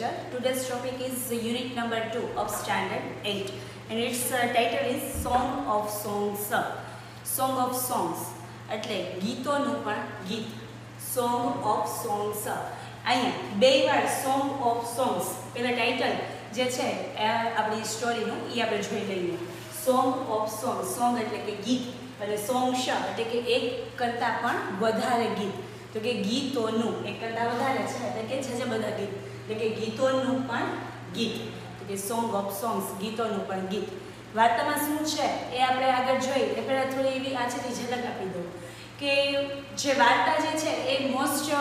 lecture. Today's topic is unit number 2 of standard 8 and its uh, title is Song of Songs. Song of Songs. એટલે ગીતોનું પણ ગીત. Song of songs અહીંયા બે વાર song of songs પેલા title જે છે આપણી સ્ટોરીનું એ આપણે જોઈ લઈએ. સોંગ ઓફ સોંગ સોંગ એટલે કે ગીત. અને સોંગ શ એટલે કે એક કરતાં પણ વધારે ગીત. તો કે ગીતોનું એક કરતાં વધારે છે એટલે કે છે બધા ગીત. એટલે કે ગીતોનું પણ ગીત. કે સોંગ ઓફ સોંગ્સ ગીતોનું પણ ગીત. વાર્તામાં શું છે? એ આપણે આગળ જોઈ. એ પહેલાં થોડી એવી આછેથી ઝલક આપી દઉં. કે જે વાર્તા જે છે, એ મોસ્ટ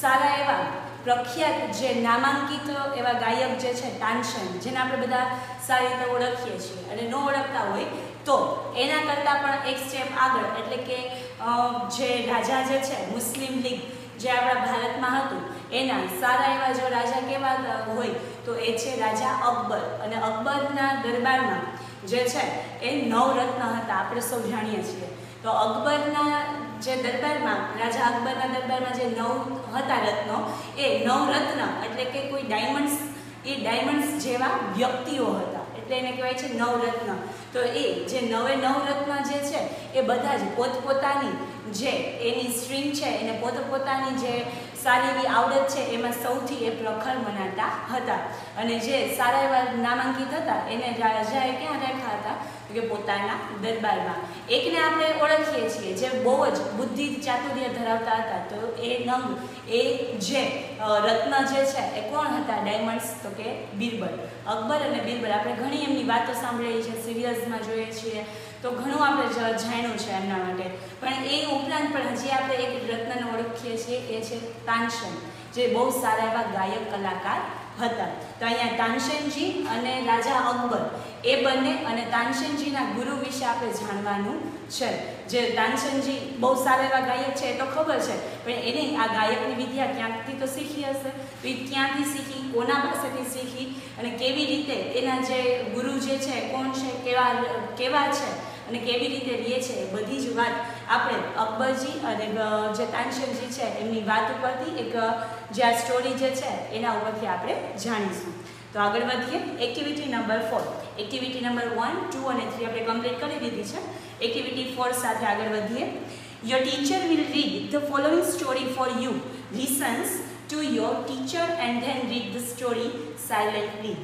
સારા એવા પ્રખ્યાત જે નામાંકિત એવા ગાયક જે છે, તાનસેન, જેને આપણે બધા સારી રીતે ઓળખીએ છીએ. અને ન ઓળખતા હોય તો એના કરતાં પણ એક સ્ટેપ આગળ. એટલે કે જે રાજા જે છે, મુસ્લિમ લીગ જે આપણા ભારતમાં હતું, એના સારા એવા જો રાજા કેવા હોય, તો એ છે રાજા અકબર. અને અકબરના દરબારમાં જે છે, એ નવરત્ન હતા, આપણે સૌ જાણીએ છીએ. તો અકબરના જે દરબારમાં, રાજા અકબરના દરબારમાં જે નવ હતા રત્નો, એ નવરત્ન એટલે કે કોઈ ડાયમંડ્સ એ ડાયમંડ્સ જેવા વ્યક્તિઓ હતા. એટલે એને કહેવાય છે નવરત્ન. તો એ જે નવે નવરત્ન જે છે, એ બધા જ પોતપોતાની જે એની સ્ટ્રીમ છે, એને પોતપોતાની જે સારી એવી આવડત છે એમાં સૌથી એ પ્રખર મનાતા હતા. અને જે સારા એવા નામાંકિત હતા, એને રાજાએ ક્યાં રાખ્યા હતા? કે પોતાના દરબારમાં. એકને આપણે ઓળખીએ છીએ, જે બહુ જ બુદ્ધિ ચાતુર્ય ધરાવતા હતા, તો એ નંગ, એ જે રત્ન જે છે, એ કોણ હતા? ડાયમંડ્સ, તો કે બિરબલ. અકબર અને બિરબલ, આપણે ઘણી એમની વાતો સાંભળેલી છે, સિરિયલ્સમાં જોઈએ છીએ. તો ઘણું આપણે જાણ્યું છે એમના માટે. પણ એ ઉપરાંત પણ હજી આપણે એક રત્નને ઓળખીએ છીએ, એ છે તાનસેન, જે બહુ સારા એવા ગાયક કલાકાર હતા. તો અહીંયા તાનસેનજી અને રાજા અકબર એ બંને અને તાનસેનજીના ગુરુ વિશે આપણે જાણવાનું છે. જે તાનસેનજી બહુ સારા એવા ગાયક છે, એ તો ખબર છે, પણ એને આ ગાયકની વિદ્યા ક્યાંકથી તો શીખી હશે? તો એ ક્યાંથી શીખી? કોના પાસેથી શીખી? અને કેવી રીતે એના જે ગુરુ જે છે, કોણ છે, કેવા કેવા છે? અને કેવી રીતે રહે છે બધી જ વાત આપણે અકબરજી અને જે તાનસેનજી છે એમની વાત ઉપરથી એક જે આ સ્ટોરી જે છે એના ઉપરથી આપણે જાણીશું. તો આગળ વધીએ. Activity number four activity number one two અને થ્રી આપણે કમ્પ્લીટ કરી દીધી છે. એક્ટિવિટી ફોર સાથે આગળ વધીએ. Your teacher will read the following story for you listens to your teacher and then read the story silently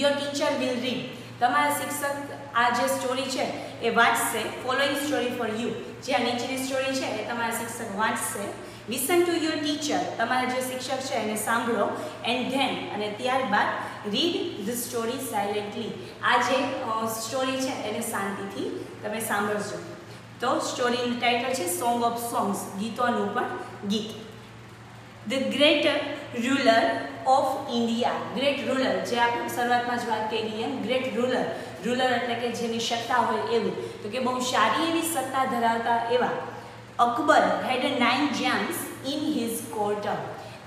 your teacher will read તમારા શિક્ષક આ જે સ્ટોરી છે, એ વાંચશે ફોલોઈંગ સ્ટોરી ફોર યુ જે આ નીચેની સ્ટોરી છે, એ તમારા શિક્ષક વાંચશે. લિસન ટુ યોર ટીચર તમારા જે શિક્ષક છે, એને સાંભળો. એન્ડ ધેન અને ત્યારબાદ રીડ ધ સ્ટોરી સાયલેન્ટલી આ જે સ્ટોરી છે, એને શાંતિથી તમે સાંભળજો. તો સ્ટોરીનું ટાઇટલ છે સોંગ ઓફ સોંગ્સ ગીતોનું પણ ગીત. The great ruler of India great ruler જે આપણે શરૂઆતમાં જ વાત કરી એમ ગ્રેટ રૂલર રૂલર એટલે કે જેની સત્તા હોય એવું. તો કે બહુ સારી એવી સત્તા ધરાવતા એવા Akbar had nine gems in his court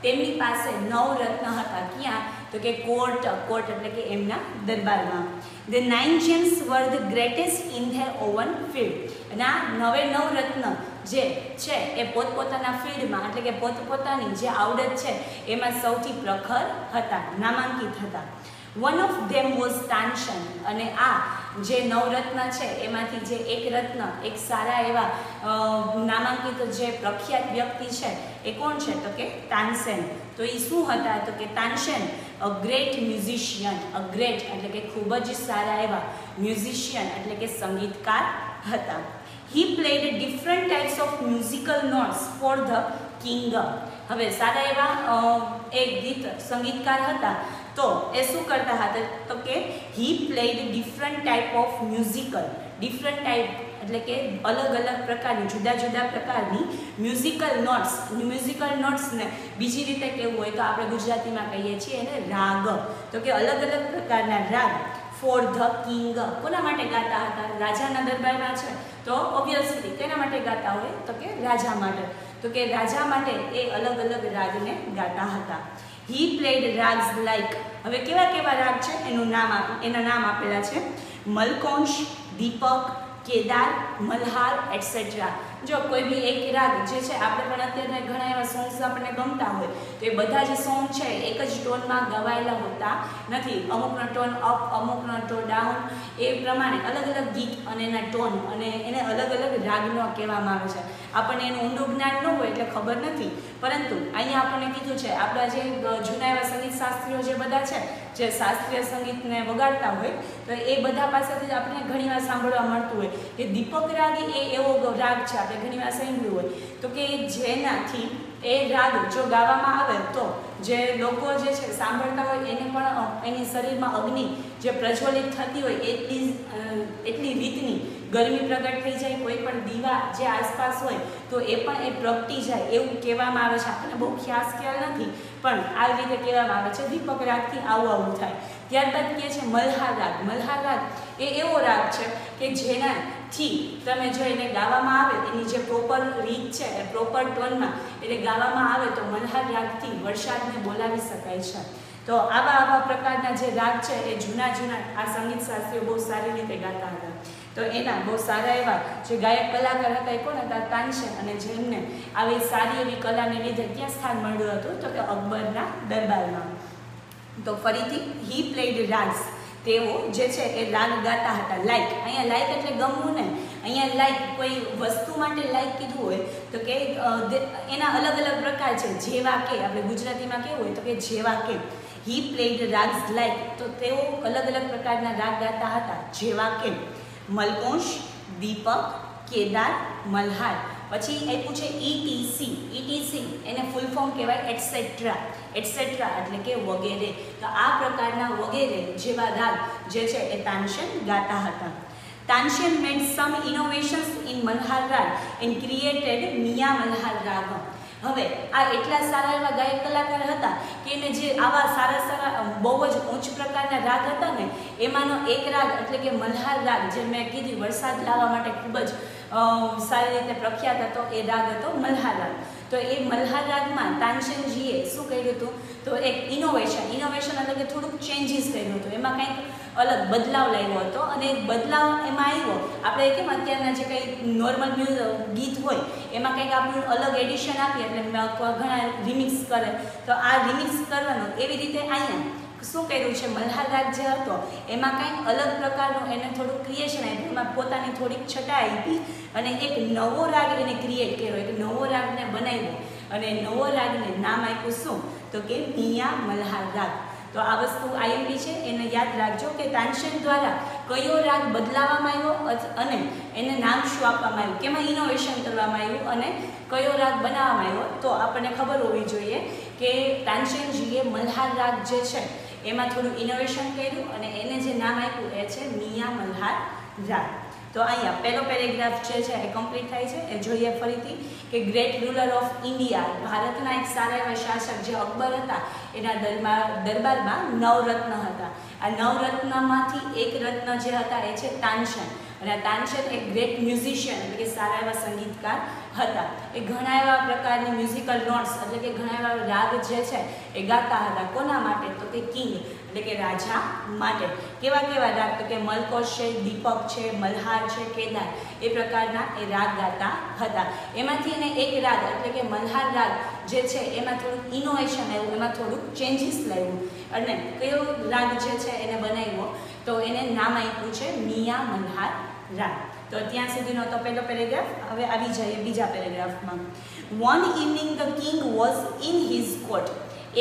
તેમની પાસે નવ રત્ન હતા. ક્યાં? તો કે કોર્ટ કોર્ટ એટલે કે એમના દરબારમાં. The nine gems were the greatest in their own field અને આ નવે નવ રત્ન જે છે એ પોતપોતાના ફિલ્ડમાં, એટલે કે પોતપોતાની જે આવડત છે, એમાં સૌથી પ્રખર હતા, નામાંકિત હતા. One of them was Tansen અને આ જે નવરત્ન છે, એમાંથી જે એક રત્ન, એક સારા એવા નામાંકિત જે પ્રખ્યાત વ્યક્તિ છે, એ કોણ છે? તો કે તાનસેન તો એ શું હતા? તો કે Tansen a great musician a great એટલે કે ખૂબ જ સારા એવા મ્યુઝિશિયન એટલે કે સંગીતકાર હતા. He played different types of musical notes for the kingdom હવે સારા એવા એક ગીત સંગીતકાર હતા. તો એ શું કરતા હતા? તો કે he played different type of musical different type એટલે કે અલગ અલગ પ્રકારની, જુદા જુદા પ્રકારની મ્યુઝિકલ નોટ્સ મ્યુઝિકલ નોટ્સને બીજી રીતે કહેવું હોય તો આપણે ગુજરાતીમાં કહીએ છીએ એને રાગ. તો કે અલગ અલગ પ્રકારના રાગ. For the king. કોના માટે ગાતા હતા? રાજાના દરબારમાં છે. તો ઓબ્વિયસલી કેના માટે ગાતા હોય? તો કે રાજા માટે. તો કે રાજા માટે એ અલગ અલગ રાગને ગાતા હતા. હી પ્લેડ રાગ્સ લાઈક હવે કેવા કેવા રાગ છે? એનું નામ એના નામ આપેલા છે. મલકોંશ, દીપક, કેદાર, મલ્હાર એટસેટ્રા જો કોઈ બી એક રાગ જે છે, આપણે પણ અત્યારે ઘણા એવા સોંગ્સ આપણને ગમતા હોય, તો એ બધા જે સોંગ છે, એક જ ટોનમાં ગવાયેલા હોતા નથી. અમુકનો ટોન અપ અમુકનો ટોન ડાઉન એ પ્રમાણે અલગ અલગ ગીત અને એના ટોન અને એને અલગ અલગ રાગનો કહેવામાં આવે છે. આપણને એનું ઊંડું જ્ઞાન ન હોય એટલે ખબર નથી. પરંતુ અહીંયા આપણને કીધું છે, આપણા જે જૂના એવા સંગીત શાસ્ત્રીઓ જે બધા છે, જે શાસ્ત્રીય સંગીતને વગાડતા હોય, તો એ બધા પાસેથી આપણને ઘણીવાર સાંભળવા મળતું હોય. કે દીપક રાગ એ એવો રાગ છે આપણે ઘણીવાર સાંભળ્યું હોય. તો કે જેનાથી એ રાગ જો ગાવામાં આવે તો જે લોકો જે છે સાંભળતા હોય એને પણ એની શરીરમાં અગ્નિ જે પ્રજ્વલિત થતી હોય એટલી એટલી રીતની ગરમી પ્રગટ થઈ જાય. કોઈ પણ દીવા જે આસપાસ હોય તો એ પણ એ પ્રગટી જાય એવું કહેવામાં આવે છે. આપણને બહુ ખ્યાસ ખ્યાલ નથી, પણ આવી રીતે કહેવામાં આવે છે. દીપક રાગથી આવું આવું થાય. ત્યારબાદ કહે છે મલ્હાર રાગ. મલ્હાર રાગ એ એવો રાગ છે કે જેનાથી તમે જો એને ગાવામાં આવે, એની જે પ્રોપર રીત છે, એ પ્રોપર ટોનમાં એટલે ગાવામાં આવે તો મલ્હાર રાગથી વરસાદને બોલાવી શકાય છે. તો આવા આવા પ્રકારના જે રાગ છે, એ જૂના જૂના આ સંગીત શાસ્ત્રીઓ બહુ સારી રીતે ગાતા હતા. તો એના બહુ સારા એવા જે ગાયક કલાકાર હતા, એ કોણ હતા? તાનસેન. અને જેમને આવી સારી એવી કલાને લીધે ક્યાં સ્થાન મળ્યું હતું, તો કે અકબરના દરબારમાં. તો ફરીથી હી પ્લેડ રાગ્સ તેઓ જે છે એ રાગ ગાતા હતા લાઈક અહીંયા લાઈક એટલે ગમવું ને અહીંયા લાઈક કોઈ વસ્તુ માટે લાઈક કીધું હોય તો કે એના અલગ અલગ પ્રકાર છે. જેવા કે, આપણે ગુજરાતીમાં કેવું હોય તો કે જેવા કે. હી પ્લેડ રાગ્સ લાઈક તો તેઓ અલગ અલગ પ્રકારના રાગ ગાતા હતા. જેવા કે, મલકોશ, દીપક કેદાર મલ્હાર. પછી આપ્યું છે ઈટીસી ઈટીસી એને ફૂલ ફોર્મ કહેવાય એટસેટ્રા એટસેટ્રા એટલે કે વગેરે. તો આ પ્રકારના વગેરે જેવા રાગ જે છે એ તાનસેન ગાતા હતા. Tansen made some innovations in Malhar raga and created મિયા મલ્હાર રાગ. હવે આ એટલા સારા એવા ગાયક કલાકાર હતા કે એને જે આવા સારા સારા બહુ જ ઉચ્ચ પ્રકારના રાગ હતા ને, એમાંનો એક રાગ એટલે કે મલ્હાર રાગ, જે મેં કીધી વરસાદ લાવવા માટે ખૂબ જ સારી રીતે પ્રખ્યાત હતો, એ રાગ હતો મલ્હારાગ તો એ મલ્હારાગમાં તાનસેનજીએ શું કર્યું હતું? તો એક ઇનોવેશન ઇનોવેશન એટલે કે થોડુંક ચેન્જીસ કર્યું હતું. એમાં કંઈક અલગ બદલાવ લાવ્યો હતો અને બદલાવ એમાં આવ્યો. આપણે કેમ અત્યારના જે કંઈ નોર્મલ ગીત હોય, એમાં કંઈક આપણું અલગ એડિશન આપીએ, એટલે ઘણા રિમિક્સ કરે. તો આ રિમિક્સ કરવાનું એવી રીતે અહીંયા શું કર્યું છે? મલ્હાર રાગ જે હતો. એમાં કંઈક અલગ પ્રકારનું એને થોડું ક્રિએશન આપ્યું. એમાં પોતાની થોડીક છટા આપી અને એક નવો રાગ એને ક્રિએટ કર્યો. એક નવો રાગને બનાવ્યો. અને નવો રાગને નામ આપ્યું શું? તો કે મિયા મલ્હાર રાગ. તો આ વસ્તુ આઈએમપી છે. એને યાદ રાખજો કે તાનસેન દ્વારા કયો રાગ બદલાવવામાં આવ્યો અને એને નામ શું આપવામાં આવ્યું? કેમાં ઇનોવેશન કરવામાં આવ્યું અને કયો રાગ બનાવવામાં આવ્યો? તો આપણને ખબર હોવી જોઈએ કે તાનસેનજીએ મલ્હાર રાગ જે છે એમાં થોડું ઇનોવેશન કર્યું અને એને જે નામ આપ્યું એ છે મિયા મલ્હાર રાગ તો અહીંયા પહેલો પેરેગ્રાફ જે છે એ કમ્પ્લીટ થાય છે. એ જોઈએ ફરીથી કે ગ્રેટ રૂલર ઓફ ઇન્ડિયા ભારતના એક સારા એવા શાસક જે અકબર હતા, એના દરબાર, દરબારમાં નવરત્ન હતા. આ નવરત્નમાંથી એક રત્ન જે હતા એ છે તાનસેન. અને આ એક ગ્રેટ મ્યુઝિશિયન એટલે કે સારા એવા સંગીતકાર હતા. એ ઘણા એવા પ્રકારની મ્યુઝિકલ નોટ્સ એટલે કે ઘણા એવા રાગ જે છે એ ગાતા હતા. કોના માટે? તો કે કિંગ, એટલે કે રાજા માટે. કેવા કેવા રાગ? તો કે મલકોશ છે, દીપક છે, મલ્હાર છે, કેદાર. એ પ્રકારના એ રાગ ગાતા હતા. એમાંથી એને એક રાગ, એટલે કે મલ્હાર રાગ જે છે, એમાં થોડુંક ઇનોવેશન આવ્યું, એમાં થોડુંક ચેન્જીસ લાવ્યું. અને કયો રાગ જે છે એને બનાવ્યો? તો એને નામ આપ્યું છે મિયા મલ્હાર રાય તો ત્યાં સુધીનો તો પહેલો પેરેગ્રાફ, હવે આવી જઈએ બીજા પેરેગ્રાફમાં. One evening the king was in his court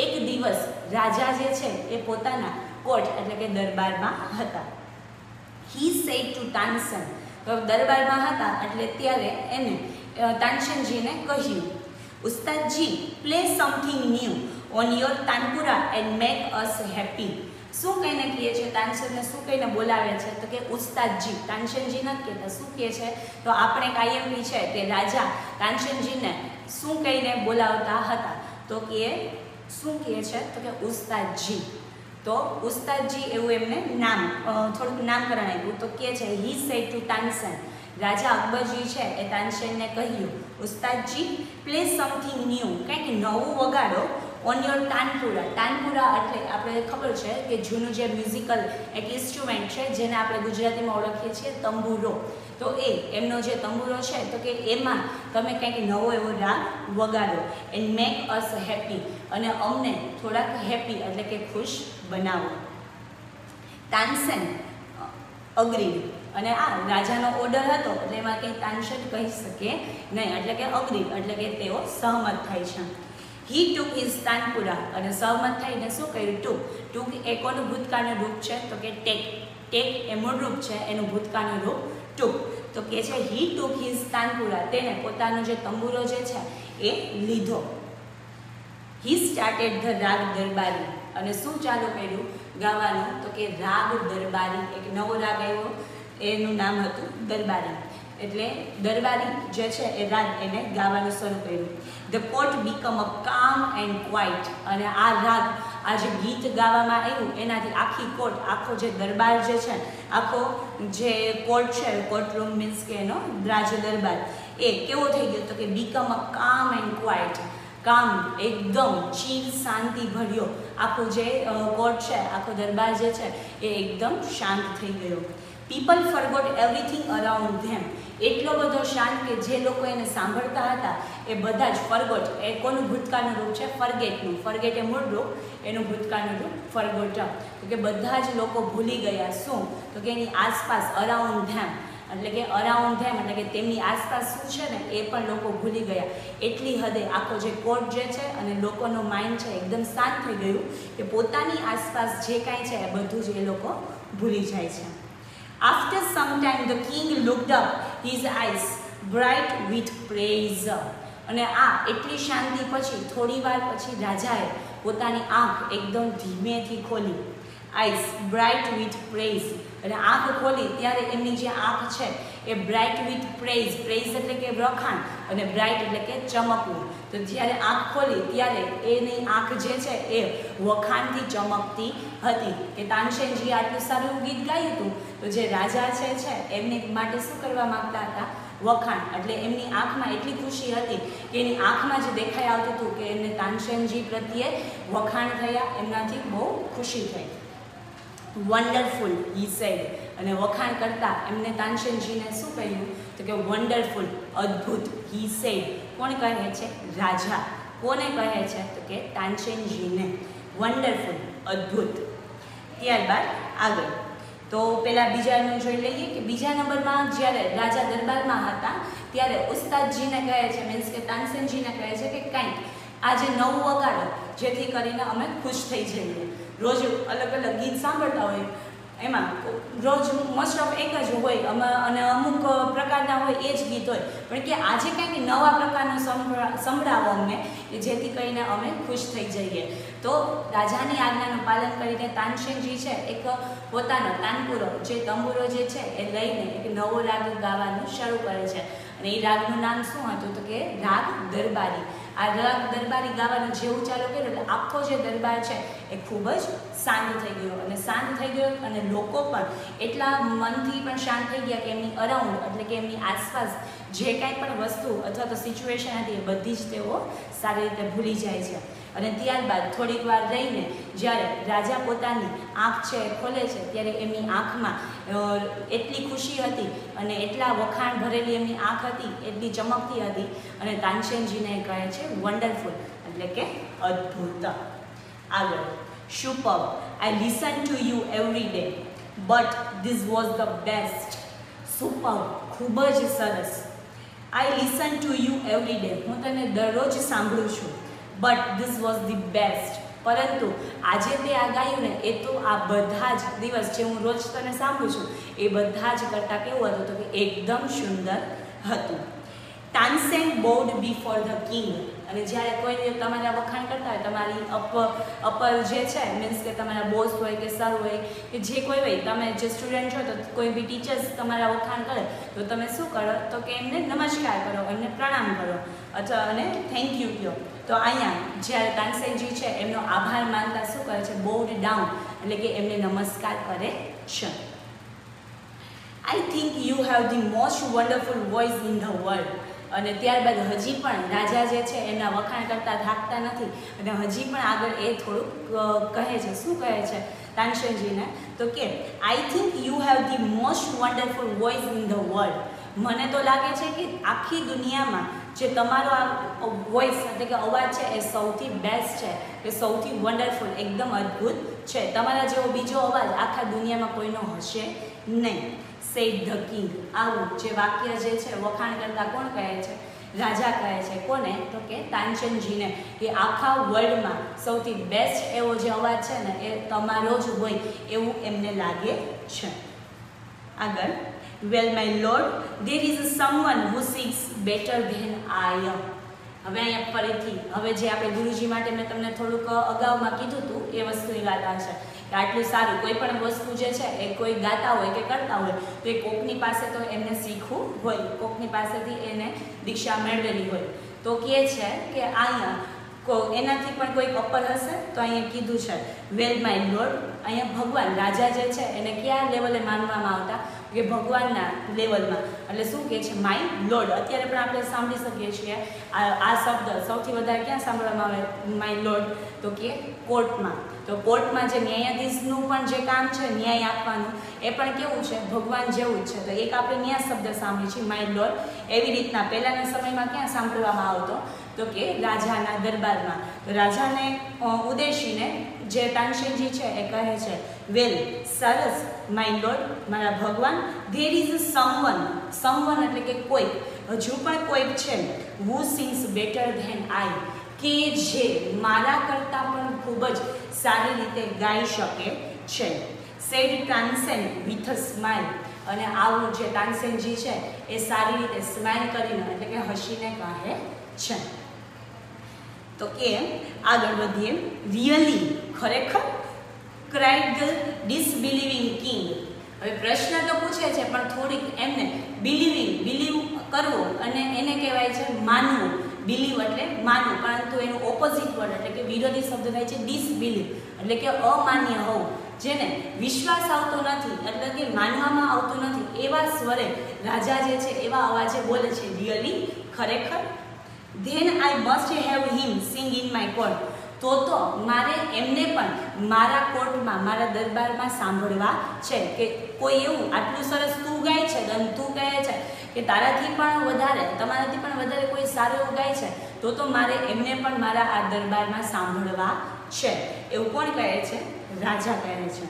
એક દિવસ રાજા જે છે એ પોતાના કોર્ટ એટલે કે દરબારમાં હતા. હી સેડ ટુ તાનસન તો દરબારમાં હતા એટલે ત્યારે એને તાનસનજીને કહ્યું, ઉસ્તાદજી play something new on your tanpura and make us happy શું કહીને કહે છે તાનસેનને શું કહીને બોલાવે છે? તો કે ઉસ્તાદજી. તાનસેનજી નથી કહેતા. શું કહે છે? તો આપણે કાયમી છે તે રાજા તાનસેનજીને શું કહીને બોલાવતા હતા? તો કે શું કહે છે? તો કે ઉસ્તાદજી. તો ઉસ્તાદજી એવું એમને નામ થોડુંક નામકરણ આપ્યું. તો કે છે, હી સેટ ટુ તાનસેન. રાજા અકબરજી છે એ તાનસેનને કહ્યું, ઉસ્તાદજી, પ્લે સમથિંગ ન્યૂ. કંઈક નવું વગાડો ઓન યોર તાનપુરા તાનપુરા એટલે આપણે ખબર છે કે જૂનું જે મ્યુઝિકલ એક ઇન્સ્ટ્રુમેન્ટ છે, જેને આપણે ગુજરાતીમાં ઓળખીએ છીએ તંબુરો. તો એ, એમનો જે તંબુરો છે, તો કે એમાં તમે કંઈક નવો એવો રાગ વગાડો એન્ડ મેક અસ હેપી અને અમને થોડાક હેપી એટલે કે ખુશ બનાવો. તાનસેન અગ્રી અને આ રાજાનો ઓર્ડર હતો, એટલે એમાં કંઈ તાનસેન કહી શકે નહીં, એટલે કે અગ્રી એટલે કે તેઓ સહમત થાય છે. હી ટુક હિઝ તાનપુરા અને સહમત થઈને શું કર્યું? ટુક. ટુક એ કોનું ભૂતકાળનું રૂપ છે, તો કે ટેક. ટેક એ મૂળ રૂપ છે, એનું ભૂતકાળનું રૂપ ટુક. તો કે છે હી ટુક હિઝ તાનપુરા તેને પોતાનો જે તંબુરો જે છે, એ લીધો. હી સ્ટાર્ટેડ ધ રાગ દરબારી અને શું ચાલુ કર્યું? ગાવાનું. તો કે રાગ દરબારી એક નવો રાગ આવ્યો. એનું નામ હતું દરબારી. એટલે દરબારી જે છે, એ રાગ એને ગાવાનું શરૂ કર્યું. ધ કોટ બીકમ અ કામ એન્ડ ક્વાઇટ અને આ રાગ આ જે ગીત ગાવામાં આવ્યું, એનાથી આખી કોર્ટ આખો જે દરબાર જે છે, આખો જે કોર્ટ છે કોર્ટ રૂમ મીન્સ કે એનો રાજ દરબાર, એ કેવો થઈ ગયો તો કે બીકમ અ કામ એન્ડ ક્વાઇટ કામ એકદમ ચીલ, શાંતિ ભર્યો. આખો જે કોર્ટ છે, આખો દરબાર જે છે, એ એકદમ શાંત થઈ ગયો. People forgot everything around them એટલો બધો શાંત કે જે લોકો એને સાંભળતા હતા, એ બધા જ ફરગોટ એ કોનું ભૂતકાળનું રૂપ છે? ફરગેટનું ફરગેટ એ મૂળ રૂપ. એનું ભૂતકાળનું રૂપ ફરગોટ તો કે બધા જ લોકો ભૂલી ગયા. શું? તો કે એની આસપાસ અરાઉન્ડ ધેમ એટલે કે અરાઉન્ડ ધેમ એટલે કે તેમની આસપાસ શું છે ને, એ પણ લોકો ભૂલી ગયા. એટલી હદે આખો જે કોર્ટ જે છે અને લોકોનો માઇન્ડ છે એકદમ શાંત થઈ ગયું કે પોતાની આસપાસ જે કાંઈ છે એ બધું જ એ લોકો ભૂલી જાય છે. After some time the king looked up his eyes bright with praise. અને આ એટલી શાંતિ પછી, થોડી વાર પછી રાજાએ પોતાની આંખ એકદમ ધીમેથી ખોલી. આઈસ બ્રાઇટ વિથ પ્રેઝ અને આંખ ખોલી, ત્યારે એમની જે આંખ છે, એ બ્રાઇટ વિથ પ્રેઝ પ્રેઝ એટલે કે વખાણ. અને બ્રાઇટ એટલે કે ચમકવું. તો જ્યારે આંખ ખોલી, ત્યારે એની આંખ જે છે એ વખાણથી ચમકતી હતી. કે તાનસેનજીએ આટલું સારું ગીત ગાયું હતું, તો જે રાજા છે છે, એમને માટે શું કરવા માંગતા હતા? વખાણ. એટલે એમની આંખમાં એટલી ખુશી હતી કે એની આંખમાં જે દેખાઈ આવતું હતું કે એમને તાનસેનજી પ્રત્યે વખાણ થયા, એમનાથી બહુ ખુશી થઈ. વન્ડરફુલ હી સેડ અને વખાણ કરતા એમને તાનસેનજીને શું કહ્યું? તો કે વન્ડરફુલ અદ્ભુત હી સેડ કોણ કહે છે? રાજા. કોને કહે છે? તો કે તાનસેનજીને. વન્ડરફુલ અદ્ભુત. ત્યારબાદ આગળ. તો પહેલાં બીજાનું જોઈ લઈએ કે બીજા નંબરમાં જ્યારે રાજા દરબારમાં હતા, ત્યારે ઉસ્તાદજીને કહે છે મીન્સ કે તાનસેનજીને કહે છે કે કંઈક. આજે નવું વગાડો, જેથી કરીને અમે ખુશ થઈ જઈએ. રોજ અલગ અલગ ગીત સાંભળતા હોય, એમાં રોજ મોસ્ટ ઓફ એક જ હોય અને અમુક પ્રકારના હોય એ જ ગીત હોય. પણ કે આજે કંઈક નવા પ્રકારનો સંભળાવો અમને, કે જેથી કરીને અમે ખુશ થઈ જઈએ. તો રાજાની આજ્ઞાનું પાલન કરીને તાનસેનજી છે, એક પોતાનો તાનપુરો, જે તંબુરો જે છે, એ લઈને એક નવો રાગ ગાવાનું શરૂ કરે છે. અને એ રાગનું નામ શું હતું તો કે રાગ દરબારી. આ દરબારી ગાવાનું જેવું ચાલુ કર્યું એટલે આખો જે દરબાર છે એ ખૂબ જ શાંત થઈ ગયો અને શાંત થઈ ગયો અને લોકો પણ એટલા મનથી પણ શાંત થઈ ગયા કે એમની અરાઉન્ડ એટલે કે એમની આસપાસ જે કાંઈ પણ વસ્તુ અથવા તો સિચ્યુએશન હતી એ બધી જ તેઓ સારી રીતે ભૂલી જાય છે. અને ત્યારબાદ થોડીક વાર રહીને જ્યારે રાજા પોતાની આંખ છે ખોલે છે, ત્યારે એમની આંખમાં એટલી ખુશી હતી અને એટલા વખાણ ભરેલી એમની આંખ હતી, એટલી ચમકતી હતી અને તાનસેનજીને કહે છે વન્ડરફુલ એટલે કે અદ્ભુત. આગળ super I listen to you every day but this was the best super ખૂબ જ સરસ. I listen to you every day હું તને દરરોજ સાંભળું છું. But this was the best પરંતુ આજે તે આ ગાયું ને, એ તો આ બધા જ દિવસ જે હું રોજ તને સાંભળું છું, એ બધા જ કરતાં કેવું હતું તો કે એકદમ સુંદર હતું. Tansen bowed before the king અને જ્યારે કોઈ તમારા વખાણ કરતા હોય, તમારી અપર અપર જે છે મીન્સ કે તમારા બોસ હોય કે સર હોય, કે જે કોઈ હોય, તમે જે સ્ટુડન્ટ છો, તો કોઈ બી ટીચર્સ તમારા વખાણ કરે, તો તમે શું કરો? તો કે એમને નમસ્કાર કરો, એમને પ્રણામ કરો. અથવા અને થેન્ક યુ કહો. તો અહીંયા જ્યારે તાનસેનજી છે, એમનો આભાર માનતા શું કરે છે? બોર્ડ ડાઉન એટલે કે એમને નમસ્કાર કરે છે. I think you have the most wonderful voice in the world અને ત્યારબાદ હજી પણ રાજા જે છે એના વખાણ કરતા થાકતા નથી. અને હજી પણ આગળ એ થોડુંક કહે છે. શું કહે છે તાનસેનજીને? તો કે I think you have the most wonderful voice in the world મને તો લાગે છે કે આખી દુનિયામાં જે તમારો આ વોઇસ એટલે કે અવાજ છે એ સૌથી બેસ્ટ છે, એ સૌથી વન્ડરફુલ એકદમ અદ્ભુત છે. તમારા જેવો બીજો અવાજ આખા દુનિયામાં કોઈનો હશે નહીં. સેડ ધ કિંગ આવું જે વાક્ય જે છે, વખાણ કરતા કોણ કહે છે? રાજા કહે છે. કોને? તો કે તાનચંદજીને, કે આખા વર્લ્ડમાં સૌથી બેસ્ટ એવો જે અવાજ છે ને, એ તમારો જ હોય એવું એમને લાગે છે. આગળ well my lord there is someone who sings better than I હવે અહીંયા ફરીથી, હવે જે આપણે ગુરુજી માટે મેં તમને થોડુંક અગાઉમાં કીધું હતું એ વસ્તુની વાત આવશે. આટલું સારું. કોઈ પણ વસ્તુ જે છે, એ કોઈ ગાતા હોય કે કરતા હોય, તો એ કોકની પાસે તો એમને શીખવું હોય. કોકની પાસેથી એને દીક્ષા મેળવેલી હોય. તો કહે છે કે અહીંયા એનાથી પણ કોઈ અપર હશે તો અહીંયા કીધું છે વેલ માય ગોડ અહીંયા ભગવાન રાજા જે છે, એને કયા લેવલે માનવામાં આવતા? કે ભગવાનના લેવલમાં. એટલે શું કહે છે? માય લોર્ડ અત્યારે પણ આપણે સાંભળી શકીએ છીએ. આ આ શબ્દ સૌથી વધારે ક્યાં સાંભળવામાં આવે? માય લોડ તો કે કોર્ટમાં. તો કોર્ટમાં જે ન્યાયાધીશનું પણ જે કામ છે, ન્યાય આપવાનું, એ પણ કેવું છે? ભગવાન જેવું જ છે. તો એક આપણે ન્યાય શબ્દ સાંભળીએ છીએ માય લોડ એવી રીતના પહેલાંના સમયમાં ક્યાં સાંભળવામાં આવતો? તો કે રાજાના દરબારમાં. રાજાને ઉદ્દેશીને જે તાનસેનજી છે એ કહે છે, વેલ, સરસ માય લોર્ડ મારા ભગવાન ધેર ઇઝ સમવન સમવન એટલે કે કોઈક, હજુ પણ કોઈક છે who sings better than I કે જે મારા કરતાં પણ ખૂબ જ સારી રીતે ગાઈ શકે છે. Said Tansen with a smile અને આવું જે તાનસેનજી છે, એ સારી રીતે સ્માઇલ કરીને એટલે કે હસીને કહે છે. તો કે આગળ વધીએ. રિયલી ખરેખર ક્રાઇડ ડિસબિલિવિંગ કિંગ? હવે પ્રશ્ન તો પૂછે છે, પણ થોડીક એમને બિલિવિંગ, બિલીવ કરવું અને એને કહેવાય છે માનવું. બિલીવ એટલે માનવું, પરંતુ એનું ઓપોઝિટ વર્ડ એટલે કે વિરોધી શબ્દ થાય છે ડિસબિલીવ એટલે કે અમાન્ય હોવું. જેને વિશ્વાસ આવતો નથી, એટલે કે માનવામાં આવતું નથી, એવા સ્વરે રાજા જે છે, એવા અવાજે બોલે છે રિયલી ખરેખર? Then I must have him sing in my court તો તો મારે એમને પણ મારા કોર્ટમાં, મારા દરબારમાં સાંભળવા છે કે કોઈ એવું આટલું સરસ તું ગાય છે અને તું કહે છે કે તારાથી પણ વધારે, તમારાથી પણ વધારે કોઈ સારું એવું ગાય છે? તો તો મારે એમને પણ મારા આ દરબારમાં સાંભળવા છે. એવું કોણ કહે છે? રાજા કહે છે.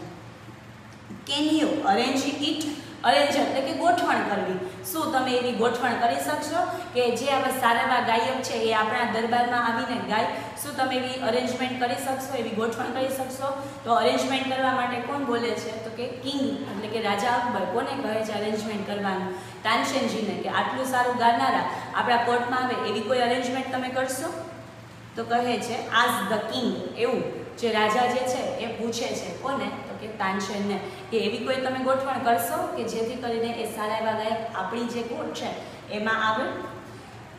Can you arrange it arrange એટલે કે ગોઠવણ કરવી. શું તમે એવી ગોઠવણ કરી શકશો? કે જે આવા સારા એવા ગાયક છે એ આપણા દરબારમાં આવીને ગાય, શું તમે એવી અરેન્જમેન્ટ કરી શકશો? એવી ગોઠવણ કરી શકશો? તો અરેન્જમેન્ટ કરવા માટે કોણ બોલે છે? તો કે કિંગ, એટલે કે રાજા અકબર. કોને કહે છે અરેન્જમેન્ટ કરવાનું? તાનસેનજીને કે આટલું સારું ગાનારા આપણા કોર્ટમાં આવે એવી કોઈ અરેન્જમેન્ટ તમે કરશો? તો કહે છે આઝ ધ કિંગ એવું. જે રાજા જે છે એ પૂછે છે, કોને? કે તાનસેનને કે એવી કોઈ તમે ગોઠવણ કરશો કે જેથી કરીને એ સારા એવા ગાયક આપણી જે કોર્ટ છે એમાં આવે?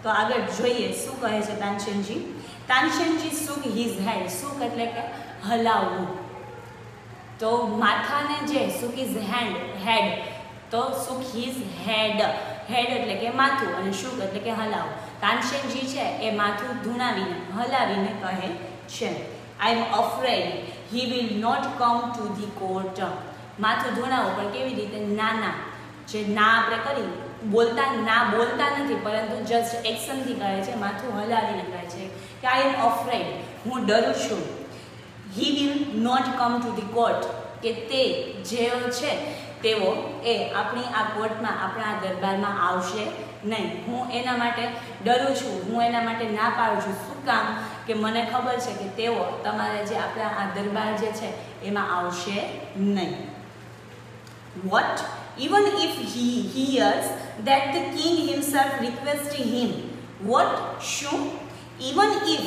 તો આગળ જોઈએ, શું કહે છે તાનસેનજી? તાનસેનજી સુખ હિઝ હેડ સુખ એટલે કે હલાવવું. તો માથાને જે સુખ ઇઝ હેન્ડ, હેડ, તો સુખ હિઝ હેડ હેડ એટલે કે માથું અને સુખ એટલે કે હલાવું તાનસેનજી છે એ માથું ધૂણાવીને, હલાવીને કહે છે I am afraid he will not come to the court માથું ધોણાવું પણ કેવી રીતે? નાના જે ના આપણે કરી, બોલતા, ના બોલતા નથી, પરંતુ જસ્ટ એક્શનથી કહે છે, માથું હલાવીને કહે છે કે આઈ એમ અફ્રેડ હું ડરું છું. He will not come to the court કે તે જે છે, તેઓ એ આપણી આ કોર્ટમાં આપણા દરબારમાં આવશે. નહીં, હું એના માટે ડરું છું, હું એના માટે ના પાડું છું. શું કામ? કે મને ખબર છે કે તેઓ તમારે જે આપણા આ દરબાર જે છે, એમાં આવશે નહીં. What even if he hears that the king himself requests him, what? શું? Even if,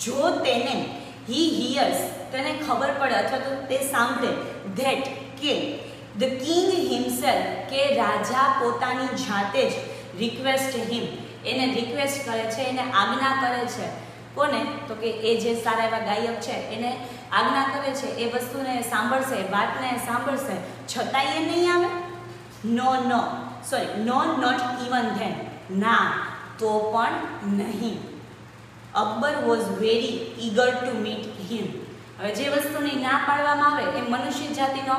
જો તેને he hears, તેને ખબર પડે અથવા તો તે સાંભળે that કે the king himself, કે રાજા પોતાની જાતે જ રિક્વેસ્ટ હિમ એને રિક્વેસ્ટ કરે છે, એને આજ્ઞા કરે છે. કોને? તો કે એ જે સારા એવા ગાયક છે, એને આજ્ઞા કરે છે, એ વસ્તુને સાંભળશે, વાતને સાંભળશે. છતાંય એ નહીં આવે? No no sorry no not even then ના, તો પણ નહીં. Akbar was very eager to meet him હવે જે વસ્તુની ના પાડવામાં આવે, એ મનુષ્ય જાતિનો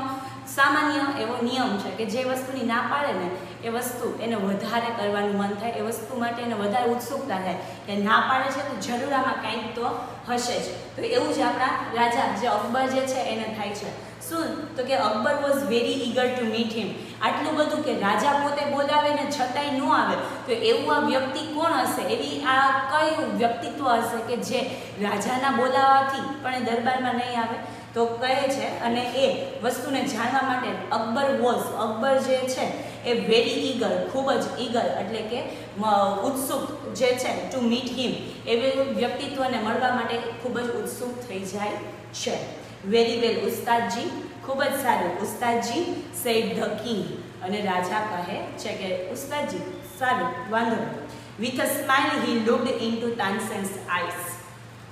સામાન્ય એવો નિયમ છે કે જે વસ્તુની ના પાડે ને એ વસ્તુ એને વધારે કરવાનું મન થાય, એ વસ્તુ માટે એને વધારે ઉત્સુકતા થાય. કે ના પાડે છે તો જરૂર આમાં કંઈક તો હશે જ. તો એવું જ આપણા રાજા જે અકબર જે છે એને થાય છે. શું? તો કે Akbar was very eager to meet him આટલું બધું કે રાજા પોતે બોલાવે ને છતાંય ન આવે. તો એવું આ વ્યક્તિ કોણ હશે? એવી આ કયું વ્યક્તિત્વ હશે કે જે રાજાના બોલાવાથી પણ એ દરબારમાં નહીં આવે? તો કહે છે અને એ વસ્તુને જાણવા માટે અકબર વોઝ અકબર જે છે એ વેરી ઈગર ખૂબ જ ઈગર એટલે કે ઉત્સુક જે છે ટુ મીટ હિમ એવી વ્યક્તિત્વને મળવા માટે ખૂબ જ ઉત્સુક થઈ જાય છે. વેરી વેલ ઉસ્તાદજી, ખૂબ જ સારું. ઉસ્તાદજી સેડ ધ કિંગ અને રાજા કહે છે કે, ઉસ્તાદજી, સારું, વાંધો with a smile he looked into Tansen's eyes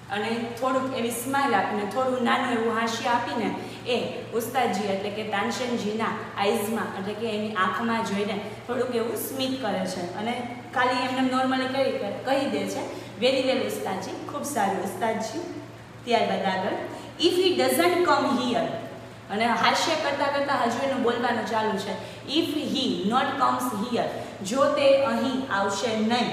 અને થોડુંક એવી સ્માઇલ આપીને, થોડું નાનું એવું હાસ્ય આપીને એ ઉસ્તાદજી એટલે કે તાનસેનજીના આઈઝમાં એટલે કે એની આંખમાં જોઈને થોડુંક એવું સ્મિત કરે છે. અને ખાલી એમને નોર્મલી કહી કહી દે છે વેરી વેલ ઉસ્તાદજી, ખૂબ સારું. ઉસ્તાદજી, ત્યારબાદ આગળ. If he doesn't come here અને હાસ્ય કરતાં કરતાં હજુ એનું બોલવાનું ચાલુ છે. If he not comes here જો તે અહીં આવશે નહીં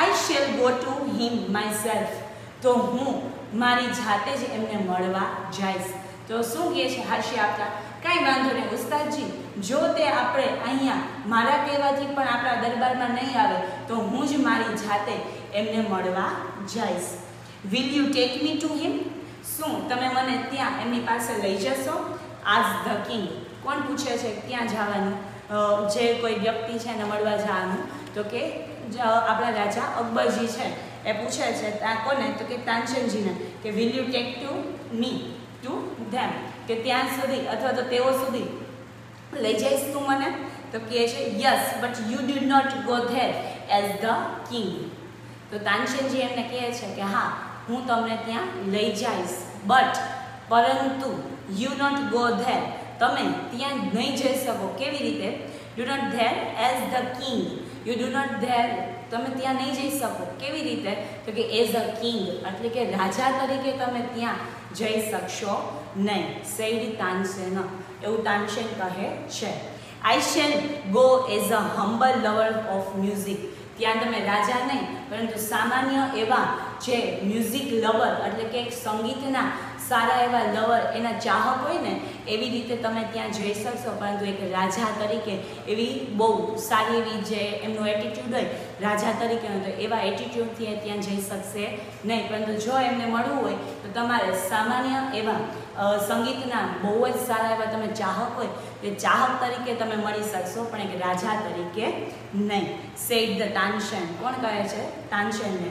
I shall go to him myself તો હું મારી જાતે જ એમને મળવા જઈશ. તો શું કહે છે હાશી આપતા? કાંઈ વાંધો નહીં, ઉસ્તાદજી, જો તે આપણે અહીંયા મારા કહેવાથી પણ આપણા દરબારમાં નહીં આવે, તો હું જ મારી જાતે એમને મળવા જઈશ. Will you take me to him શું, તમે મને ત્યાં એમની પાસે લઈ જશો? આઝ ધ કિંગ કોણ પૂછે છે ક્યાં જવાનું? જે કોઈ વ્યક્તિ છે એને મળવા જવાનું? તો કે આપણા રાજા અકબરજી છે. એ પૂછે છે કોને? તો કે તાનચંદજીને કે will you take to me to them કે ત્યાં સુધી અથવા તો તેઓ સુધી. લઈ જઈશ તું મને? તો કહે છે yes but you did not go there as the king તો તાનસેનજી એમને કહે છે કે, હા, હું તમને ત્યાં લઈ જઈશ. બટ પરંતુ યુ નોટ ગો ધેર તમે ત્યાં નહીં જઈ શકો. કેવી રીતે? Do not there as the king you do not there તમે ત્યાં નહીં જઈ શકો. કેવી રીતે? તો કે એઝ અ કિંગ એટલે કે, રાજા તરીકે તમે ત્યાં જઈ શકશો નહીં. સેડ તાનસેન. એવું તાનસેન કહે છે. I shall go as a humble lover of music ત્યાં તમે રાજા નહીં, પરંતુ સામાન્ય એવા જે મ્યુઝિક લવર એટલે કે સંગીતના સારા એવા લવર, એના ચાહક હોય ને, એવી રીતે તમે ત્યાં જઈ શકશો. પરંતુ એક રાજા તરીકે એવી બહુ સારી એવી જે એમનો એટીટ્યૂડ હોય, રાજા તરીકે તો એવા એટીટ્યૂડથી એ ત્યાં જઈ શકશે નહીં. પરંતુ જો એમને મળવું હોય, તો તમારે સામાન્ય એવા સંગીતના બહુ જ સારા એવા તમે ચાહક હોય, તે ચાહક તરીકે તમે મળી શકશો, પણ એક રાજા તરીકે નહીં. સેટ ધ તાનશેન કોણ કહે છે? તાનશેનને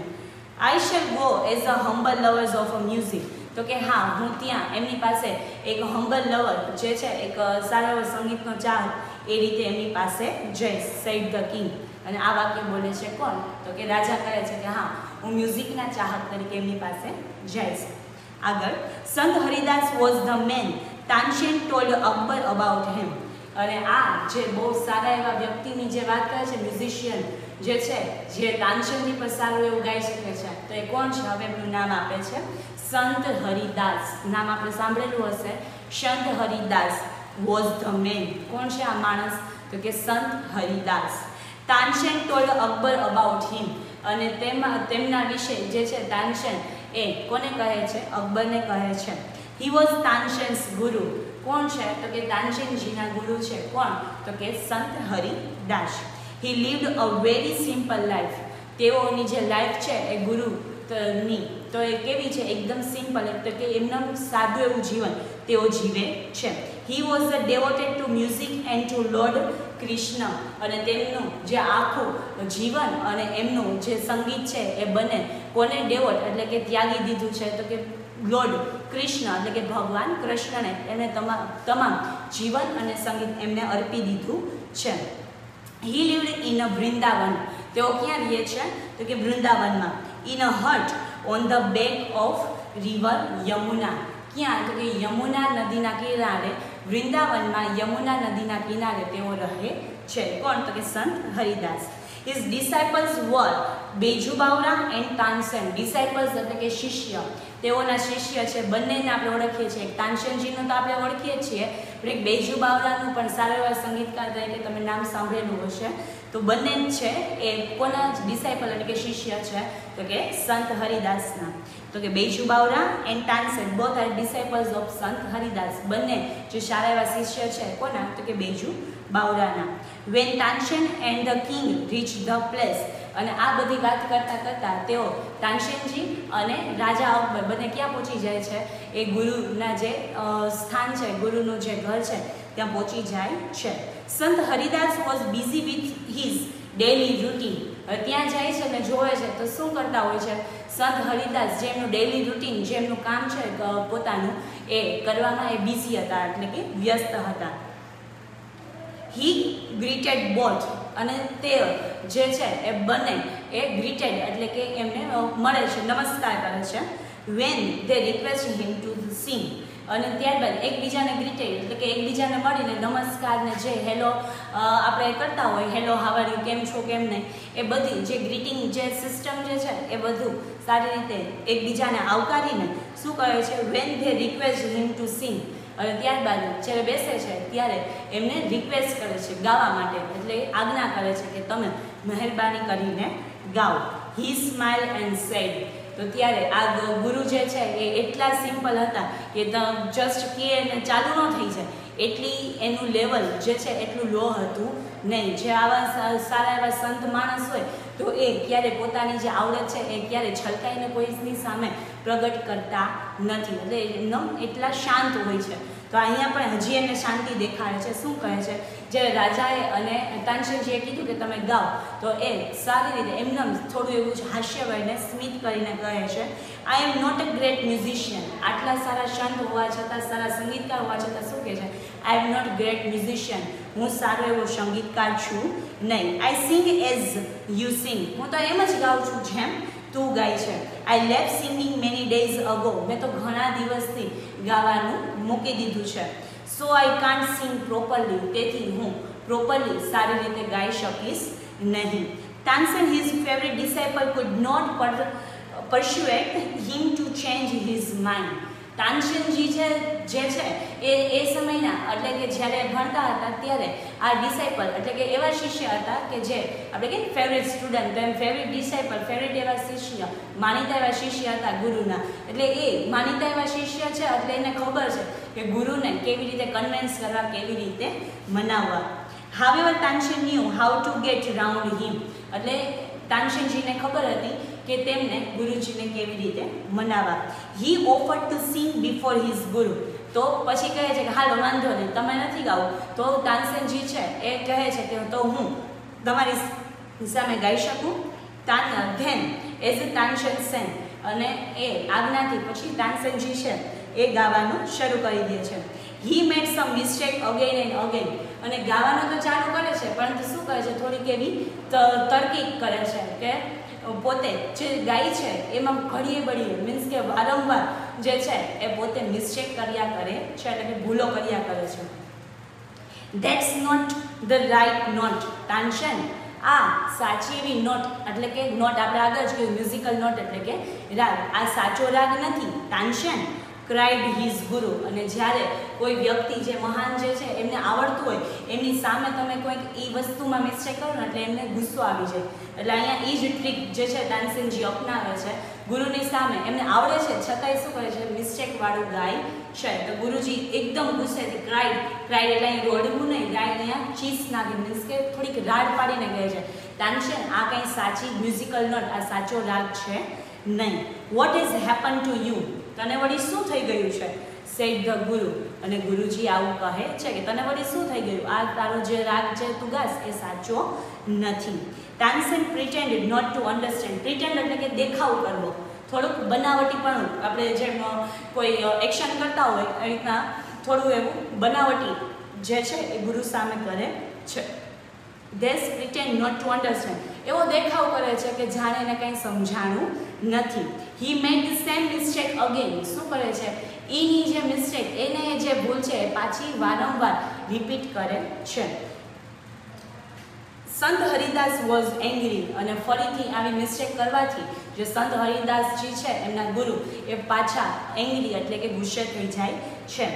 I shall go as a humble lovers of a music તો કે હા, હું ત્યાં. એમની પાસે એક હંગલ લવર જે છે, એક સારા એવો સંગીતનો ચાહક એ રીતે એમની પાસે જઈશ સેડ ધ કિંગ અને આ વાક્ય બોલે છે કોણ? તો કે રાજા કહે છે કે હા, હું મ્યુઝિકના ચાહક તરીકે એમની પાસે જઈશ. આગળ, Sant Haridas was the man Tansen told Akbar about him અને આ જે બહુ સારા એવા વ્યક્તિની જે વાત કરે છે મ્યુઝિશિયન જે છે, જે તાનશેનથી પસારો સારું એવું ગાઈ શકે છે, તો એ કોણ છે? હવે એમનું નામ આપે છે સંત હરિદાસ. નામ આપણે સાંભળેલું હશે. સંત હરિદાસ વોઝ ધ મેન કોણ છે આ માણસ? તો કે Sant Haridas. Tansen told Akbar about him અને તેમાં, તેમના વિશે જે છે તાનશેન એ કોને કહે છે? અકબરને કહે છે. હી વોઝ તાનશેન્સ ગુરુ. કોણ છે? તો કે તાનશેનજીના ગુરુ છે. કોણ? તો કે Sant Haridas. He lived a very simple life તેઓની જે લાઈફ છે એ ગુરુ ની તો એ કેવી છે? એકદમ સિમ્પલ એટલે કે એમનું સાદું એવું જીવન તેઓ જીવે છે. He was a devoted to music and to Lord Krishna અને તેમનું જે આખું જીવન અને એમનું જે સંગીત છે એ બંને. કોને ડેવોટ એટલે કે ત્યાગી દીધું છે, તો કે લોર્ડ કૃષ્ણ એટલે કે ભગવાન કૃષ્ણને, એને તમામ તમામ જીવન અને સંગીત એમને અર્પી દીધું છે. He lived in a Vrindavan તેઓ ક્યાં રહે છે? તો કે વૃંદાવનમાં. In a hut on the bank of river Yamuna ક્યાં? તો કે યમુના નદીના કિનારે, વૃંદાવનમાં યમુના નદીના કિનારે તેઓ રહે છે. કોણ? તો કે Sant Haridas. His disciples were Baiju Bawra and Tansen disciples એટલે કે શિષ્ય. તેઓના શિષ્ય છે. બંનેને આપણે ઓળખીએ છીએ. એક તાનસેનજીનું તો આપણે ઓળખીએ છીએ, પણ એક બેજુ બાવરાનું પણ સારા એવા સંગીતકાર તરીકે તમે નામ સાંભળેલું હશે. તો બંને જ છે. એ કોના ડિસાઇપલ એટલે કે શિષ્ય છે? તો કે સંત હરિદાસના. તો કે Baiju Bawra and Tansen both are disciples of Sant Haridas. બંને જે સારા એવા શિષ્ય છે કોના? તો કે Baiju બાવરાના when Tansen and the king reach the place અને આ બધી વાત કરતાં કરતાં તેઓ તાનસેનજી અને રાજા અકબર બંને ક્યાં પહોંચી જાય છે? એ ગુરુના જે સ્થાન છે, ગુરુનું જે ઘર છે, ત્યાં પહોંચી જાય છે. Sant Haridas was busy with his daily routine ત્યાં જાય છે ને જોવે છે, તો શું કરતા હોય છે? સંત હરિદાસ જેમનું ડેલી રૂટીન જેમનું કામ છે પોતાનું, એ કરવામાં એ બિઝી હતા, એટલે કે વ્યસ્ત હતા. હી ગ્રીટેડ બોથ અને તે જે છે એ બંને એ ગ્રીટેડ એટલે કે એમને મળે છે, નમસ્કાર કરે છે. When they request him to sing અને ત્યારબાદ એકબીજાને ગ્રીટેડ એટલે કે એકબીજાને મળીને નમસ્કારને જે હેલો આપણે કરતા હોય હેલો હાવાર્યું કેમ છો? કેમ નહીં? એ બધી જે ગ્રીટિંગ જે સિસ્ટમ જે છે એ બધું સારી રીતે એકબીજાને આવકારીને શું કહે છે? When they request him to sing અને ત્યારબાદ જ્યારે બેસે છે ત્યારે એમને રિક્વેસ્ટ કરે છે ગાવા માટે. એટલે આજ્ઞા કરે છે કે તમે મહેરબાની કરીને ગાઓ. હી સ્માઇલ એન્ડ સેડ તો ત્યારે આ ગુરુ જે છે એ એટલા સિમ્પલ હતા કે જસ્ટ કે એને ચાલુ ન થઈ જાય. એટલી એનું લેવલ જે છે એટલું લો હતું નહીં. જે આવા સારા એવા સંત માણસ હોય, તો એ ક્યારે પોતાની જે આવડત છે એ ક્યારે છલકાઈને કોઈની સામે પ્રગટ કરતા નથી. એટલે એકદમ એટલા શાંત હોય છે. તો અહીંયા પણ હજી એને શાંતિ દેખાડે છે. શું કહે છે? જ્યારે રાજાએ અને તાનસેનજીએ કીધું કે તમે ગાઓ, તો એ સારી રીતે એમનામ થોડું એવું જ હાસ્યમયને સ્મિત કરીને કહે છે I am not a great musician આટલા સારા શાંત હોવા છતાં, સારા સંગીતકાર હોવા છતાં શું કહે છે? I am not great musician હું સારો એવો સંગીતકાર છું નહીં. I sing as you sing હું તો એમ જ ગાઉં છું જેમ તું ગાય છે. આઈ લેવ સિંગિંગ મેની ડેઝ અગો મેં તો ઘણા દિવસથી ગાવાનું મૂકી દીધું છે. સો આઈ કાન્ટ સિંગ પ્રોપરલી તેથી હું પ્રોપરલી સારી રીતે ગાઈ શકીશ નહીં. Tansen his favourite disciple could not persuade him to change his mind Tansenji છે, જે છે, એ એ સમયના, એટલે કે જ્યારે ભણતા હતા ત્યારે આ ડિસાઇપલ એટલે કે એવા શિષ્ય હતા કે જે આપણે કે ફેવરેટ સ્ટુડન્ટ એમ ફેવરેટ ડિસાઇપલ ફેવરેટ એવા શિષ્ય, માનીતા એવા શિષ્ય હતા ગુરુના. એટલે એ માનીતા એવા શિષ્ય છે, એટલે એને ખબર છે કે ગુરુને કેવી રીતે કન્વિન્સ કરવા, કેવી રીતે મનાવવા. However Tansen knew how to get round him એટલે તાનસેનજીને ખબર હતી કે તેમને ગુરુજીને કેવી રીતે મનાવવા. He offer to sing before his guru તો પછી કહે છે કે, હાલો, વાંધો નહીં, તમે નથી ગાવું. તો તાનસેનજી છે એ કહે છે કે, તો હું તમારી સામે ગાઈ શકું? તાન ધેન એઝ તાનસેન સેન. અને એ આજ્ઞાથી પછી તાનસેનજી છે એ ગાવાનું શરૂ કરી દે છે. He made some mistake again and again અને ગાવાનું તો ચાલુ કરે છે, પરંતુ શું કરે છે? થોડીક એવી તર્કીક કરે છે કે પોતે જે ગાય છે, એમાં ઘડીએ બળીએ મીન્સ કે વારંવાર જે છે, એ પોતે મિસ્ટેક કર્યા કરે છે એટલે કે ભૂલો કર્યા કરે છે. That's not the right note Tansen આ સાચી એવી નોટ એટલે કે નોટ આપણે આગળ જ કહ્યું મ્યુઝિકલ નોટ એટલે કે રાગ. આ સાચો રાગ નથી. તાનશન ક્રાઇડ હિઝ ગુરુ અને જ્યારે કોઈ વ્યક્તિ જે મહાન જે છે, એમને આવડતું હોય એમની સામે તમે કોઈક એ વસ્તુમાં મિસ્ટેક કરો ને એટલે એમને ગુસ્સો આવી જાય. એટલે અહીંયા એ જ ટ્રીક જે છે તાનસેનજી અપનાવે છે. ગુરુની સામે એમને આવડે છે, છતાંય શું કરે છે? મિસ્ટેકવાળું ગાય છે. તો ગુરુજી એકદમ ગુસ્સેથી ક્રાઇડ ક્રાઇડ એટલે અહીં રોડવું નહીં. ગાય અહીંયા ચીસ નાખી મીન્સ કે થોડીક રાડ પાડીને કહે છે. તાનસેન આ કંઈ સાચી મ્યુઝિકલ નોટ આ સાચો રાગ છે નહીં. What is happen to you તને વળી શું થઈ ગયું છે? સેટ ધ ગુરુ. અને ગુરુજી આવું કહે છે કે, તને વળી શું થઈ ગયું? આ તારો જે રાગ છે તું ગાસ એ સાચો નથી. Tansen pretend not to understand pretend એટલે કે દેખાવ કરવો. થોડુંક બનાવટી પણ આપણે જેમ કોઈ એક્શન કરતા હોય, એ રીતના થોડું એવું બનાવટી જે છે એ ગુરુ સામે કરે છે. This pretend not to understand એવો દેખાવ કરે છે કે જાણે એને કંઈ સમજાણું નથી. He made the same mistake again શું કરે છે? એની જે મિસ્ટેક એને જે ભૂલ છે, એ પાછી વારંવાર રિપીટ કરે છે. સંત હરિદાસ વોઝ એંગ્રી અને ફરીથી આવી મિસ્ટેક કરવાથી જે સંત હરિદાસજી છે, એમના ગુરુ, એ પાછા એંગ્રી એટલે કે ગુસ્સે થઈ જાય છે.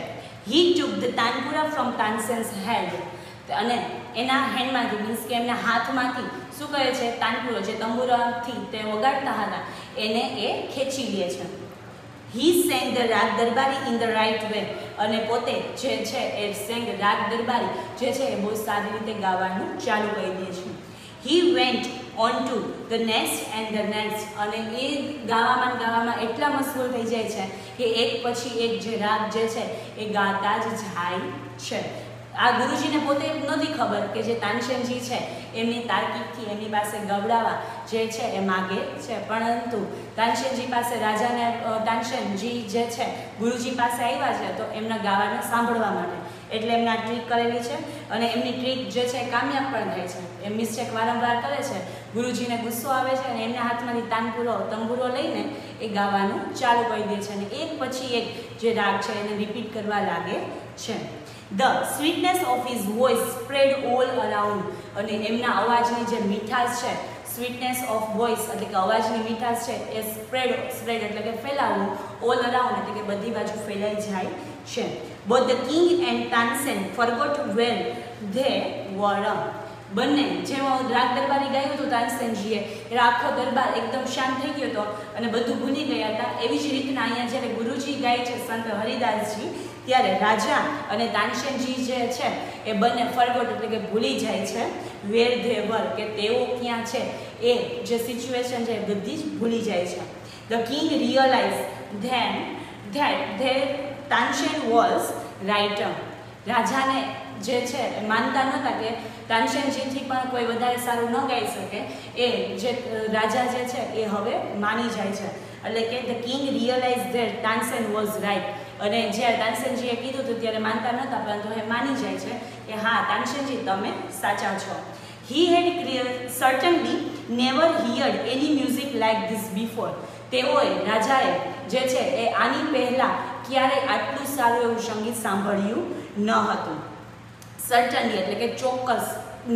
He took the tanpura from તાનસેન્સ હેડ અને એના હેન્ડમાંથી મીન્સ કે એમના હાથમાંથી શું કહે છે? તાનપુરો, જે તંબુરાથી તે વગાડતા હતા, એને એ ખેંચી લે છે. He sang the raag Darbari in the right way અને પોતે જે છે એ સેંગ રાગ દરબારી જે છે એ બહુ સારી રીતે ગાવાનું ચાલુ કરી દે છે. He went on to the next and the next અને એ ગાવામાં ગાવામાં એટલા મશગુલ થઈ જાય છે કે એક પછી એક જે રાગ જે છે એ ગાતા જ જાય છે. આ ગુરુજીને પોતે નથી ખબર કે જે તાનસેનજી છે, એમની તાર્કિકથી એમની પાસે ગવડાવવા જે છે એ માગે છે. પરંતુ તાનસેનજી પાસે રાજાને તાનસેનજી જે છે, ગુરુજી પાસે આવ્યા છે, તો એમના ગાવાને સાંભળવા માટે. એટલે એમના ટ્રીક કરેલી છે અને એમની ટ્રીક જે છે કામયાબ પણ થાય છે. એ મિસ્ટેક વારંવાર કરે છે. ગુરુજીને ગુસ્સો આવે છે અને એમના હાથમાંથી તાનપુરો, તંબુરો લઈને એ ગાવાનું ચાલુ કરી દે છે અને એક પછી એક જે રાગ છે એને રિપીટ કરવા લાગે છે. The sweetness of his voice spread all around અને એમના અવાજની જે મીઠાશ છે સ્વીટનેસ ઓફ વોઇસ એટલે કે અવાજની મીઠાશ છે, એ સ્પ્રેડ સ્પ્રેડ એટલે કે ફેલાવવું ઓલ અરાઉન્ડ એટલે કે બધી બાજુ ફેલાઈ જાય છે. Both the king and Tansen forgot well they were બંને જેમાં રાગ દરબારી ગાયું હતું તાનસેનજીએ એટલે આખો દરબાર એકદમ શાંત થઈ ગયો હતો અને બધું ભૂલી ગયા હતા. એવી જ રીતના અહીંયા જ્યારે ગુરુજી ગાય છે, સંત હરિદાસજી ત્યારે રાજા અને દાનશેનજી જે છે, એ બંને ફરગોટ એટલે કે ભૂલી જાય છે, વેર ધે વર, કે તેઓ ક્યાં છે, એ જે સિચ્યુએશન છે, એ બધી જ ભૂલી જાય છે. The king realize then that there Tansen was writer રાજાને જે છે, એ માનતા નહોતા કે તાનશેનજીથી પણ કોઈ વધારે સારું ન ગાઈ શકે, એ જે રાજા જે છે, એ હવે માની જાય છે. એટલે કે the king realize that Tansen was right અને જ્યારે તાનસેનજીએ કીધું હતું ત્યારે માનતા નહોતા, પરંતુ એ માની જાય છે કે હા, તાનસેનજી, તમે સાચા છો. He had clear certainly never heard any music like this before તેઓએ, રાજાએ જે છે એ આની પહેલાં ક્યારેય આટલું સારું એવું સંગીત સાંભળ્યું ન હતું. સર્ટનલી એટલે કે ચોક્કસ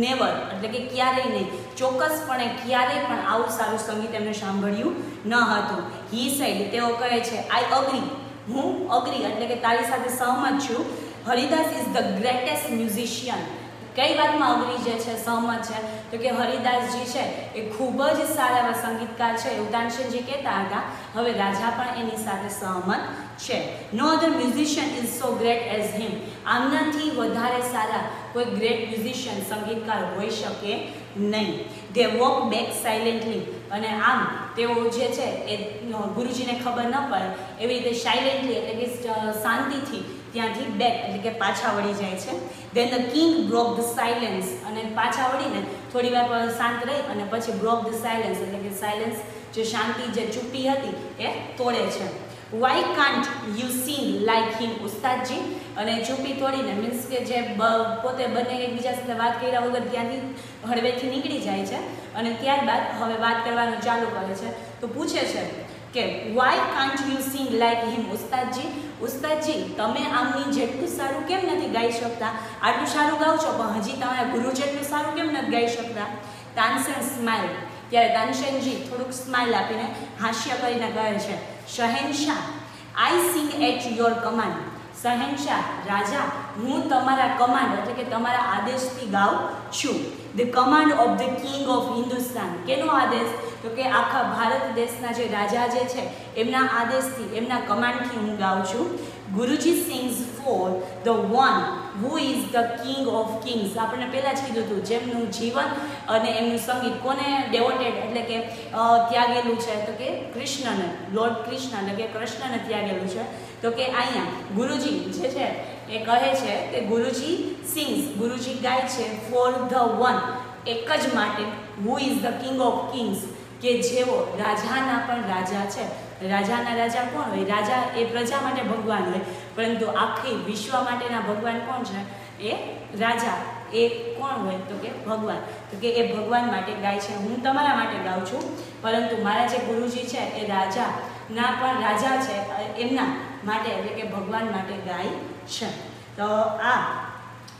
નેવર એટલે કે ક્યારેય નહીં. ચોક્કસપણે ક્યારેય પણ આવું સારું સંગીત એમને સાંભળ્યું ન હતું. હી સાઈડ તેઓ કહે છે આઈ અગ્રી હું અગ્રી એટલે કે તારી સાથે સહમત છું. Haridas is the greatest musician કઈ વાતમાં અગ્રી જે છે, સહમત છે? તો કે હરિદાસજી છે, એ ખૂબ જ સારા એવા સંગીતકાર છે. તાનસેનજી કહેતા હતા. હવે રાજા પણ એની સાથે સહમત છે. No other musician is so great as him આમનાથી વધારે સારા કોઈ ગ્રેટ મ્યુઝિશિયન સંગીતકાર હોઈ શકે નહીં. ધે વોક બેક સાયલેન્ટલી અને આમ તેઓ જે છે એ ગુરુજીને ખબર ન પડે, એવી રીતે સાયલેન્ટલી એટલે કે શાંતિથી ત્યાંથી બેક એટલે કે પાછા વળી જાય છે. Then the king broke the silence અને પાછા વળીને થોડી વાર શાંત રહી અને પછી બ્રોક ધ સાયલેન્સ એટલે કે સાયલેન્સ જે શાંતિ જે ચૂપી હતી એ તોડે છે. Why can't you sing like him ઉસ્તાદજી અને ચૂપી તોડીને મીન્સ કે જે પોતે બંને એકબીજા સાથે વાત કર્યા વગર ત્યાંથી હળવેથી નીકળી જાય છે. અને ત્યારબાદ હવે વાત કરવાનું ચાલુ કરે છે. તો પૂછે છે કે why can't you sing like him ઉસ્તાદજી ઉસ્તાદજી તમે આમની જેટલું સારું કેમ નથી ગાઈ શકતા? આટલું સારું ગાઓ છો, પણ હજી તમારા ગુરુ જેટલું સારું કેમ નથી ગાઈ શકતા? તાનસેન સ્માઇલ ત્યારે તાનસેનજી થોડુંક સ્માઇલ આપીને હાસ્ય કરીને કહે છે શહેનશાહ I sing at your command શહેનશાહ, રાજા, હું તમારા કમાન્ડ એટલે કે તમારા આદેશથી ગાઉં છું. The command of the king of Hindustan કેનો આદેશ? તો કે આખા ભારત દેશના જે રાજા જે છે, એમના આદેશથી, એમના કમાન્ડથી હું ગાઉં છું. ગુરુજી sings for the one who is the king of kings આપણે પહેલાં જ કીધું હતું, જેમનું જીવન અને એમનું સંગીત કોને ડેવોટેડ એટલે કે ત્યાગેલું છે? તો કે કૃષ્ણને લોર્ડ કૃષ્ણ એટલે કે કૃષ્ણને ત્યાગેલું છે? તો કે અહીંયા ગુરુજી જે છે, એ કહે છે કે ગુરુજી સિંગ્સ ગુરુજી ગાય છે ફોર ધ વન એક જ માટે who is the king of kings કે જેઓ રાજાના પણ રાજા છે. રાજાના રાજા કોણ હોય? રાજા એ પ્રજા માટે ભગવાન હોય. પરંતુ આખી વિશ્વ માટેના ભગવાન કોણ છે? એ રાજા. એ કોણ હોય? તો કે ભગવાન. તો કે એ ભગવાન માટે ગાય છે. હું તમારા માટે ગાઉં છું. પરંતુ મારા જે ગુરુજી છે એ રાજા ના પણ રાજા છે. એમના માટે એટલે કે ભગવાન માટે ગાય છે. તો આ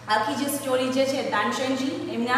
આખી જે સ્ટોરી જે છે, તાનસેનજી, એમના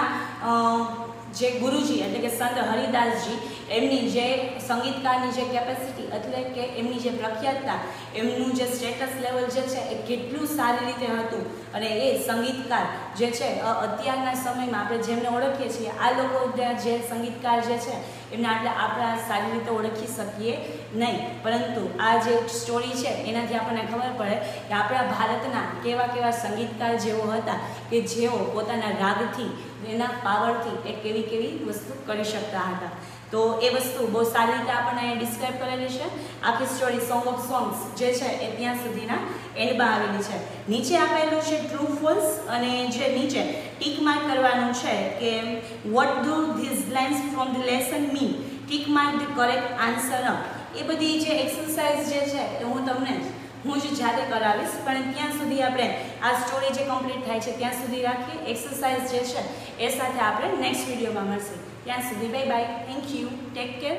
જે ગુરુજી એટલે કે સંત હરિદાસજી, એમની જે સંગીતકારની જે કેપેસિટી એટલે કે એમની જે પ્રખ્યાતતા, એમનું જે સ્ટેટસ લેવલ જે છે એ કેટલું સારી રીતે હતું. અને એ સંગીતકાર જે છે અત્યારના સમયમાં આપણે જેમને ઓળખીએ છીએ, આ લોકો જે સંગીતકાર જે છે એમને આપણે આપણા સારી રીતે ઓળખી શકીએ નહીં. પરંતુ આ જે સ્ટોરી છે, એનાથી આપણને ખબર પડે કે આપણા ભારતના કેવા કેવા સંગીતકાર જેઓ હતા કે જેઓ પોતાના રાગથી, એના પાવરથી એ કેવી કેવી વસ્તુ કરી શકતા હતા. તો એ વસ્તુ બહુ સારી રીતે આપણને ડિસ્ક્રાઇબ કરેલી છે. આખી સ્ટોરી સોંગ ઓફ સોંગ્સ જે છે એ ત્યાં સુધીના એન્ડમાં આવેલી છે. નીચે આપેલું છે ટ્રુ ફોલ્સ અને જે નીચે ટીક માર્ક કરવાનું છે કે what do these lines from the lesson mean tick mark the correct answer એ બધી જે એક્સરસાઇઝ જે છે એ હું તમને હું જ જાતે કરાવીશ. પણ ત્યાં સુધી આપણે આ સ્ટોરી જે કમ્પ્લીટ થાય છે, ત્યાં સુધી રાખીએ. એક્સરસાઇઝ જે છે એ સાથે આપણે નેક્સ્ટ વિડીયોમાં મળશે. ત્યાં સુધી bye bye thank you take care